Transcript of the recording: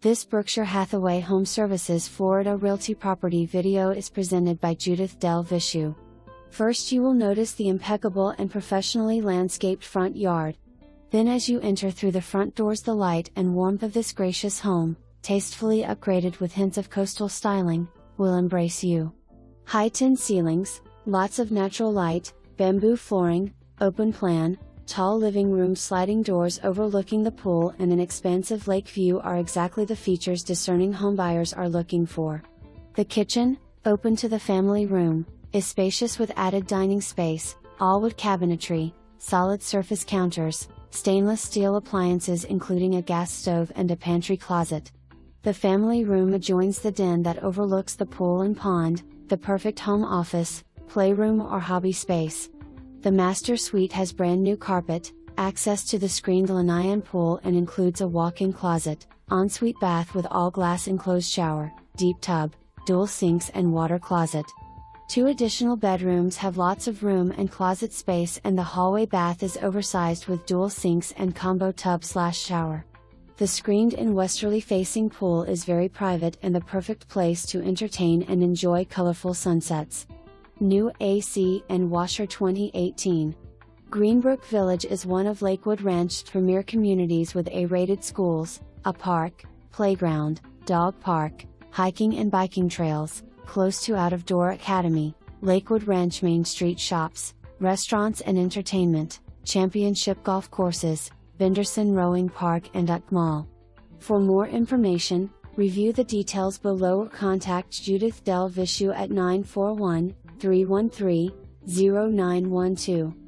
This Berkshire Hathaway Home Services Florida Realty property video is presented by Judith Del Viscio. First, you will notice the impeccable and professionally landscaped front yard. Then, as you enter through the front doors, the light and warmth of this gracious home, tastefully upgraded with hints of coastal styling, will embrace you. High tin ceilings, lots of natural light, bamboo flooring, open plan, tall living room sliding doors overlooking the pool and an expansive lake view are exactly the features discerning homebuyers are looking for. The kitchen, open to the family room, is spacious with added dining space, all wood cabinetry, solid surface counters, stainless steel appliances including a gas stove and a pantry closet. The family room adjoins the den that overlooks the pool and pond, the perfect home office, playroom or hobby space. The master suite has brand new carpet, access to the screened lanai pool and includes a walk-in closet, ensuite bath with all-glass enclosed shower, deep tub, dual sinks and water closet. Two additional bedrooms have lots of room and closet space and the hallway bath is oversized with dual sinks and combo tub slash shower. The screened and westerly facing pool is very private and the perfect place to entertain and enjoy colorful sunsets. New AC and Washer 2018. Greenbrook Village is one of Lakewood Ranch's premier communities with A-rated schools, a park, playground, dog park, hiking and biking trails, close to out-of-door academy, Lakewood Ranch Main Street shops, restaurants and entertainment, championship golf courses, Benderson Rowing Park and Duck Mall. For more information, review the details below or contact Judith Del Viscio at 941 313 0912.